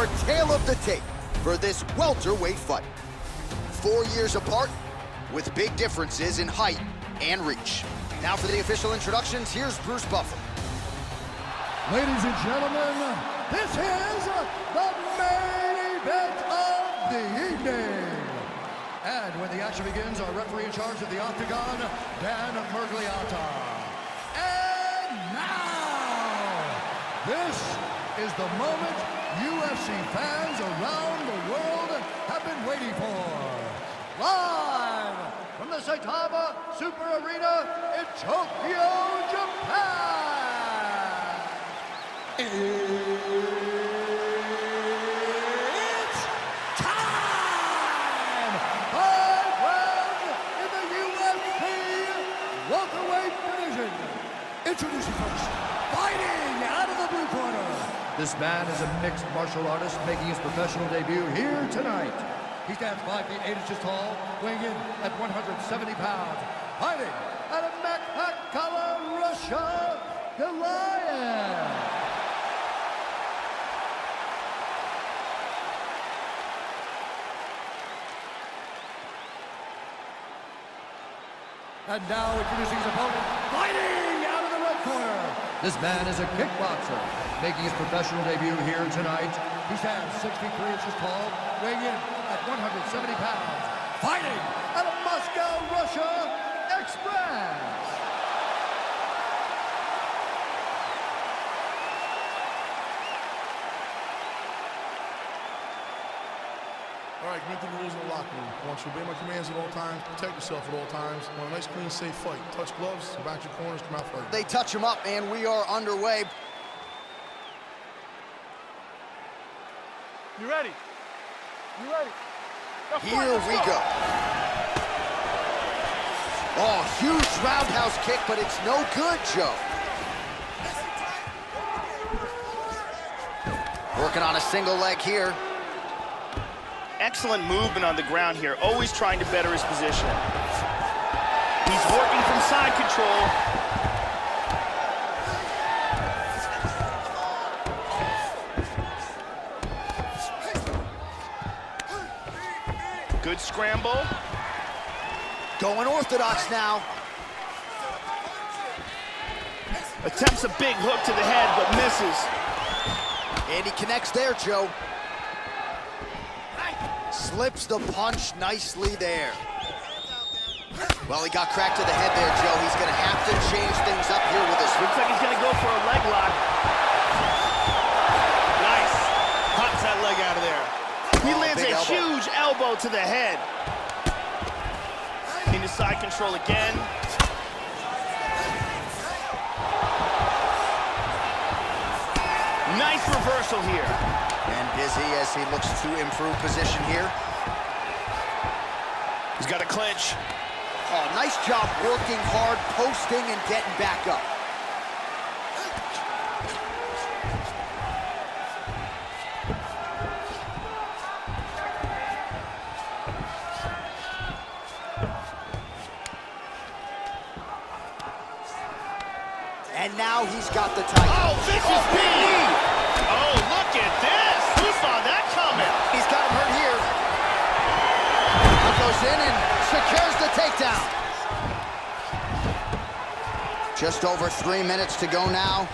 our tale of the tape for this welterweight fight. Four years apart, with big differences in height and reach. Now for the official introductions, here's Bruce Buffer. Ladies and gentlemen, this is the main event of the evening. And when the action begins, our referee in charge of the Octagon, Dan Miragliotta. And now, this is the moment UFC fans around the world have been waiting for. Live from the Saitama Super Arena in Tokyo, Japan. It's time! My friend in the UFC welterweight division. Introducing first, fighting out of the blue corner. This man is a mixed martial artist making his professional debut here tonight. He stands 5 feet 8 inches tall, weighing in at 170 pounds. Fighting out of Makhachkala, Russia, Goliath. And now introducing his opponent, fighting out of the red corner. This man is a kickboxer, making his professional debut here tonight. He stands 6 feet 3 inches tall, weighing in at 170 pounds. Fighting out of Moscow, Russia, Express. All right, get the rules in the locker room. I want you to obey my commands at all times, protect yourself at all times. I want a nice, clean, safe fight. Touch gloves, back your corners, come out fighting. They touch him up, and we are underway. You ready? You ready? Let's Here let's we go. Oh, huge roundhouse kick, but it's no good, Joe. Working on a single leg here. Excellent movement on the ground here, always trying to better his position. He's working from side control. Scramble. Going orthodox now. Attempts a big hook to the head, but misses. And he connects there, Joe. Slips the punch nicely there. Well, he got cracked to the head there, Joe. He's going to have to change things up here with this. Looks like he's gonna go for a leg lock. Elbow to the head. Into side control again. Nice reversal here. And busy as he looks to improve position here. He's got a clinch. Oh, nice job working hard, posting, and getting back up. The title. Oh, vicious knee. Oh, look at this. Who saw that coming? He's got him hurt here. He goes in and secures the takedown. Just over three minutes to go now.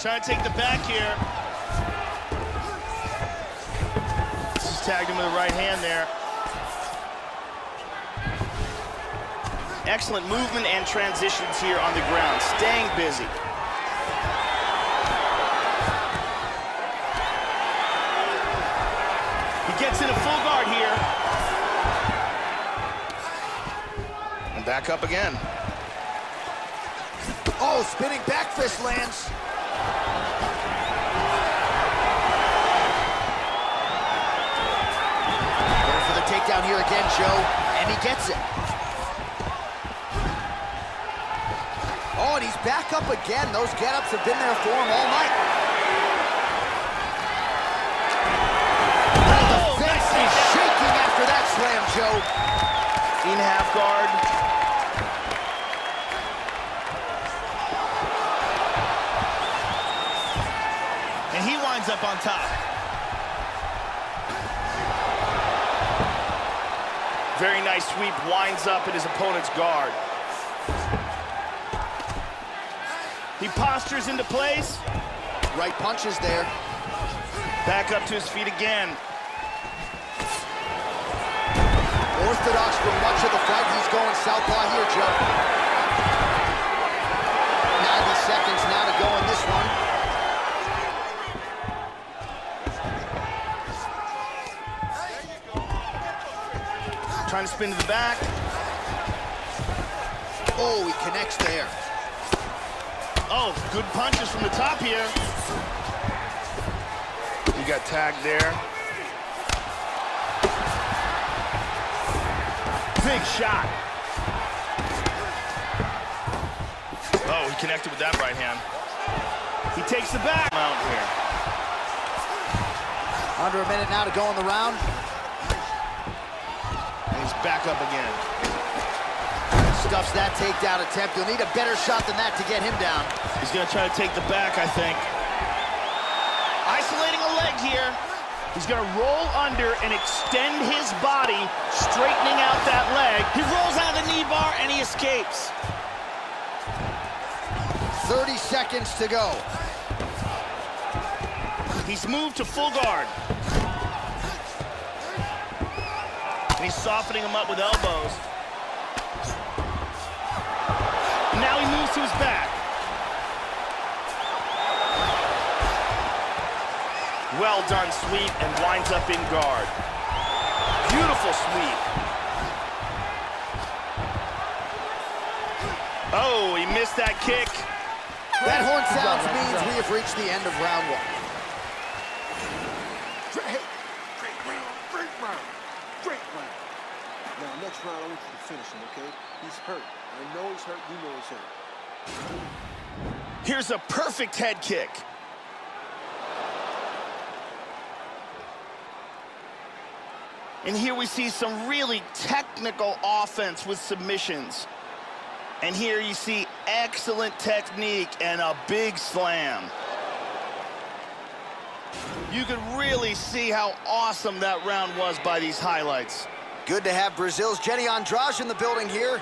Trying to take the back here. Just tagged him with the right hand there. Excellent movement and transitions here on the ground, staying busy. He gets in a full guard here. And back up again. Oh, spinning back fist lands. Going for the takedown here again, Joe, and he gets it. Oh, and he's back up again. Those get-ups have been there for him all night. Oh, the fence is shaking after that slam, Joe. In half guard. And he winds up on top. Very nice sweep, winds up at his opponent's guard. He postures into place. Right punches there. Back up to his feet again. Orthodox for much of the fight. He's going southpaw here, Joe. 90 seconds now to go in this one. Trying to spin to the back. Oh, he connects there. Oh, good punches from the top here. He got tagged there. Big shot. Oh, he connected with that right hand. He takes the back mount here. Under a minute now to go in the round. And he's back up again. Stuffs that takedown attempt. You'll need a better shot than that to get him down. He's gonna try to take the back, I think. Isolating a leg here. He's gonna roll under and extend his body, straightening out that leg. He rolls out of the knee bar and he escapes. 30 seconds to go. He's moved to full guard. And he's softening him up with elbows. Now he moves to his back. Well done sweep and winds up in guard. Beautiful sweep. Oh, he missed that kick. That horn sounds means we have reached the end of round one. Great, great round, great round, great round. Now, next round, I want you to finish him, okay? He's hurt. I know he's hurt. You know he's hurt. Here's a perfect head kick. And here we see some really technical offense with submissions. And here you see excellent technique and a big slam. You could really see how awesome that round was by these highlights. Good to have Brazil's Jenny Andrade in the building here.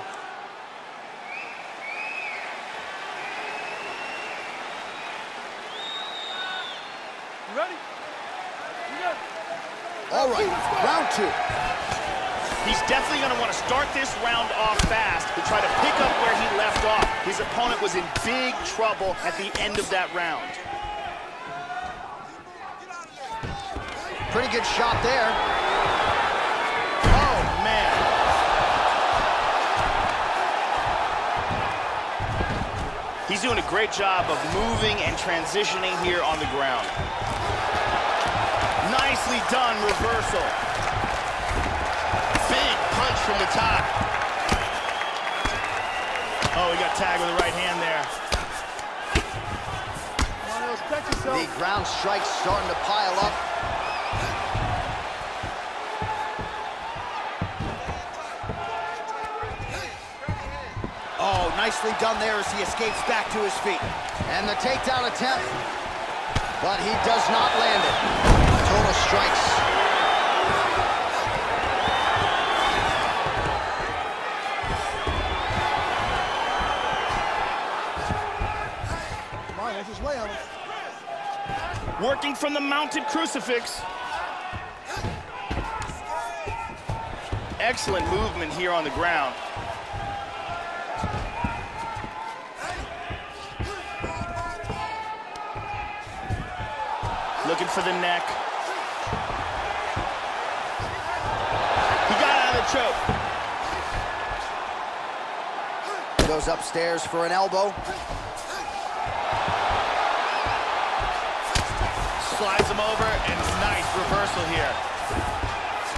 You ready? You ready? All right, round two. He's definitely going to want to start this round off fast to try to pick up where he left off. His opponent was in big trouble at the end of that round. Pretty good shot there. Oh, man. He's doing a great job of moving and transitioning here on the ground. Done reversal. Big punch from the top. Oh, he got tagged with the right hand there. The ground strikes starting to pile up. Oh, nicely done there as he escapes back to his feet. And the takedown attempt, but he does not land it. Total strikes. Come that's his way on him. Working from the mounted crucifix. Excellent movement here on the ground. Looking for the neck. Choke. Goes upstairs for an elbow. Slides him over, and nice reversal here.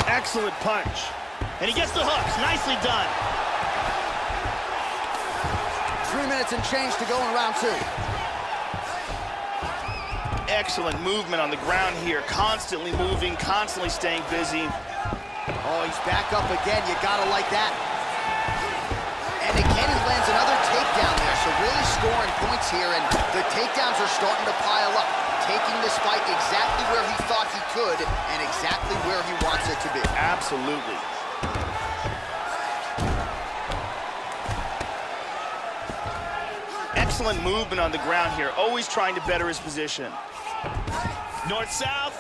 Excellent punch. And he gets the hooks. Nicely done. Three minutes and change to go in round two. Excellent movement on the ground here. Constantly moving, constantly staying busy. Oh, he's back up again. You gotta like that. And again, he lands another takedown there. So really scoring points here, and the takedowns are starting to pile up. taking this fight exactly where he thought he could and exactly where he wants it to be. Absolutely. Excellent movement on the ground here, always trying to better his position. North-south.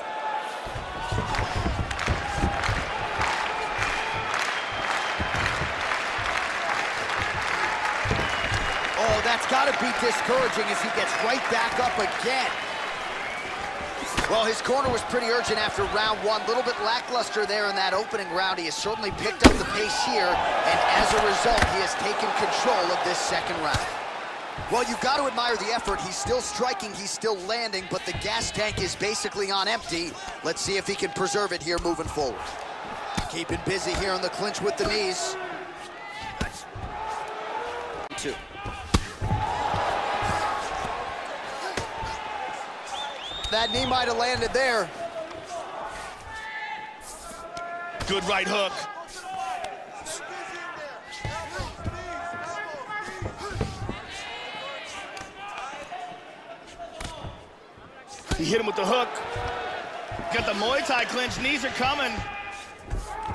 That's got to be discouraging as he gets right back up again. Well, his corner was pretty urgent after round one. A little bit lackluster there in that opening round. He has certainly picked up the pace here, and as a result, he has taken control of this second round. Well, you've got to admire the effort. He's still striking, he's still landing, but the gas tank is basically on empty. Let's see if he can preserve it here moving forward. Keeping busy here in the clinch with the knees. Two. That knee might have landed there. Good right hook. He hit him with the hook. Got the Muay Thai clinch. Knees are coming.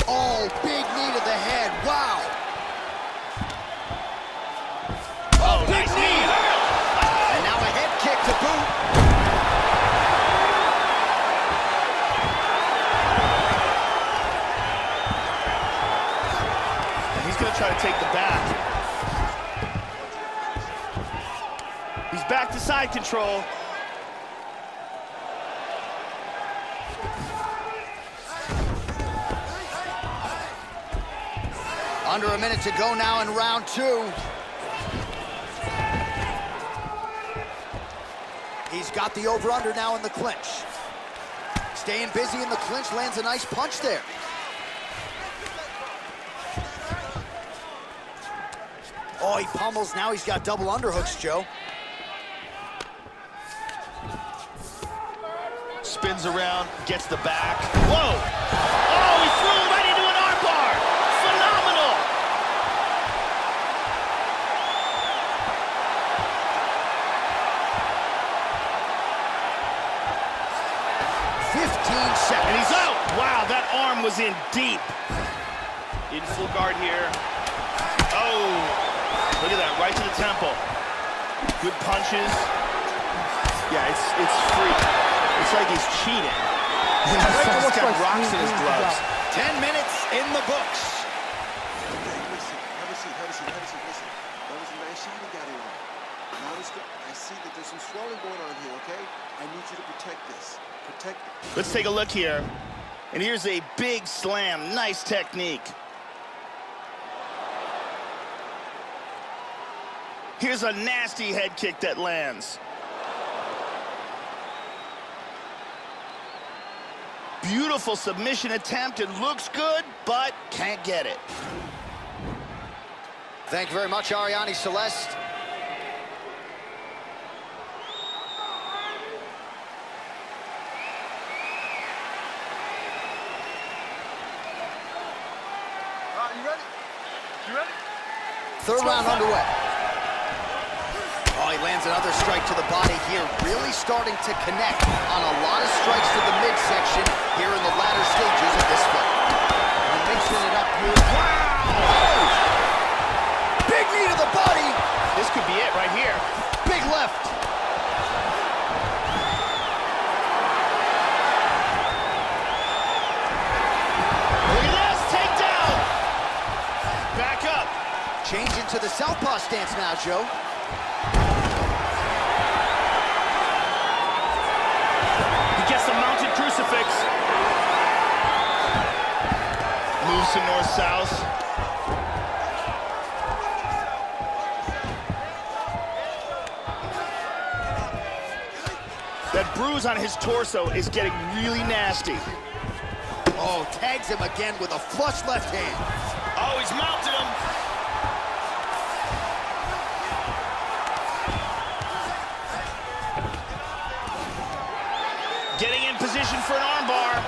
Oh, big knee to the head. Wow. To side control. Under a minute to go now in round two. He's got the over-under now in the clinch. Staying busy in the clinch, lands a nice punch there. Oh, he pummels. Now he's got double underhooks, Joe. Spins around, gets the back. Whoa! Oh, he threw him right into an armbar! Phenomenal! Fifteen And he's out! Wow, that arm was in deep. In full guard here. Oh, look at that, right to the temple. Good punches. Yeah, it's it's free. It's like he's cheating. He's got rocks in his gloves. Ten minutes in the books. I see that there's some swelling going on here, okay? I need you to protect this. Protect it. Let's take a look here. And here's a big slam. Nice technique. Here's a nasty head kick that lands. Beautiful submission attempt. It looks good, but can't get it. Thank you very much, Arianny Celeste. All right, you ready? You ready? Third round underway. Oh, he lands another strike to the body here. Really starting to connect on a lot of strikes to the midsection here in the latter stages of this fight. And mixing it up here. Wow! Oh! Big knee to the body. This could be it right here. Big left. Look at this, takedown. Back up. Change into the southpaw stance now, Joe. North-south. That bruise on his torso is getting really nasty. Oh, tags him again with a flush left hand. Oh, he's mounted him. Getting in position for an armbar.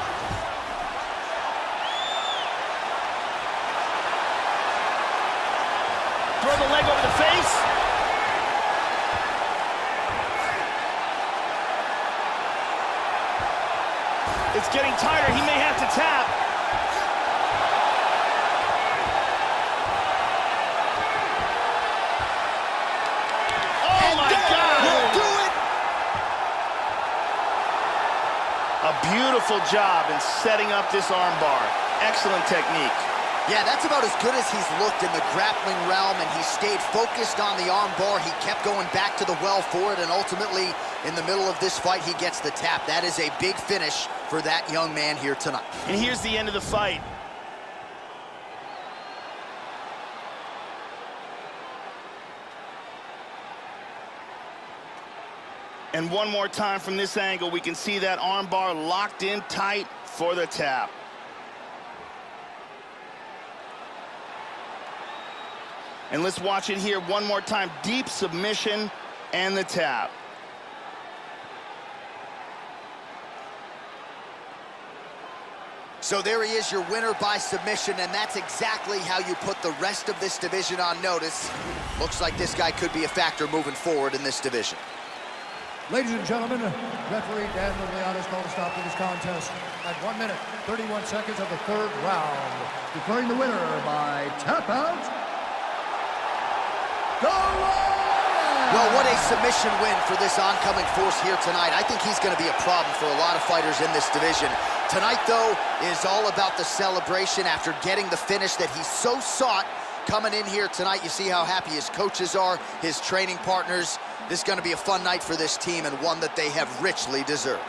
Throw the leg over the face. It's getting tighter. He may have to tap. Oh, my God! Will do it! A beautiful job in setting up this armbar. Excellent technique. Yeah, that's about as good as he's looked in the grappling realm, and he stayed focused on the armbar. He kept going back to the well for it, and ultimately, in the middle of this fight, he gets the tap. That is a big finish for that young man here tonight. And here's the end of the fight. And one more time from this angle, we can see that armbar locked in tight for the tap. And let's watch it here one more time. Deep submission and the tap. So there he is, your winner by submission, and that's exactly how you put the rest of this division on notice. Looks like this guy could be a factor moving forward in this division. Ladies and gentlemen, referee Dan Liliana's called a stop to this contest at 1 minute, 31 seconds of the third round. Declaring the winner by tap out, Well, what a submission win for this oncoming force here tonight. I think he's going to be a problem for a lot of fighters in this division. Tonight, though, is all about the celebration after getting the finish that he so sought coming in here tonight. You see how happy his coaches are, his training partners. This is going to be a fun night for this team and one that they have richly deserved.